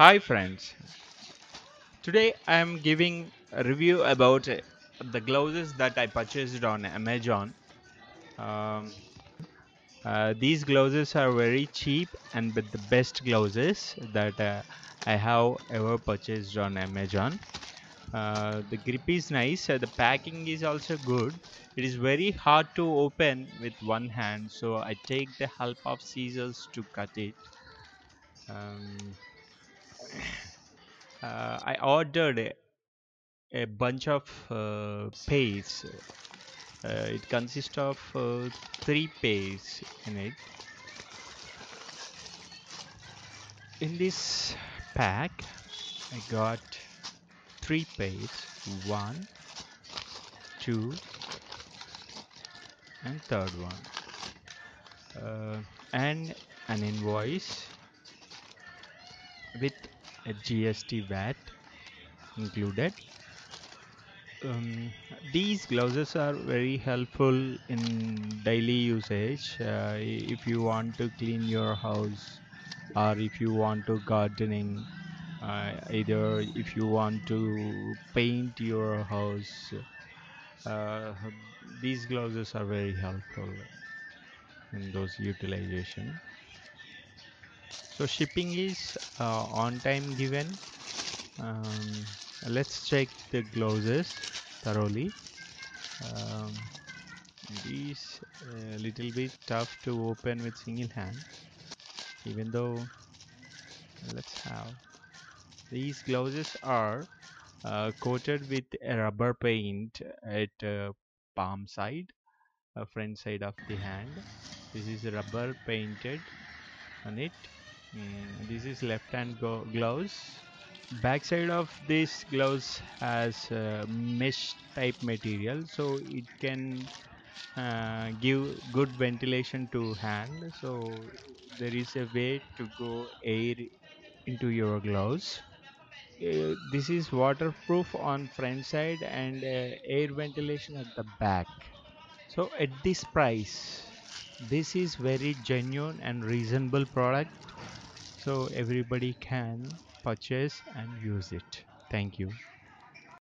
Hi friends, today I am giving a review about uh, the gloves that I purchased on Amazon. Um, uh, these gloves are very cheap and the best gloves that uh, I have ever purchased on Amazon. Uh, the grip is nice, uh, the packing is also good. It is very hard to open with one hand, so I take the help of scissors to cut it. Um, uh, I ordered a, a bunch of uh, pairs. Uh, it consists of uh, three pairs in it. In this pack, I got three pairs. One, two, and third one. Uh, and an invoice with GST VAT included. Um, these gloves are very helpful in daily usage. Uh, if you want to clean your house or if you want to gardening, uh, either if you want to paint your house, uh, these gloves are very helpful in those utilization. So shipping is uh, on time given. Um, let's check the gloves thoroughly. Um, these a little bit tough to open with single hand. Even though let's have these gloves are uh, coated with a rubber paint at uh, palm side uh, front side of the hand. This is rubber painted on it mm, this is left hand gloves. Backside of this gloves has uh, mesh type material so it can uh, give good ventilation to hand. So there is a way to go air into your gloves. Uh, this is waterproof on front side and uh, air ventilation at the back. So at this price this is very genuine and reasonable product so everybody can purchase and use it. Thank you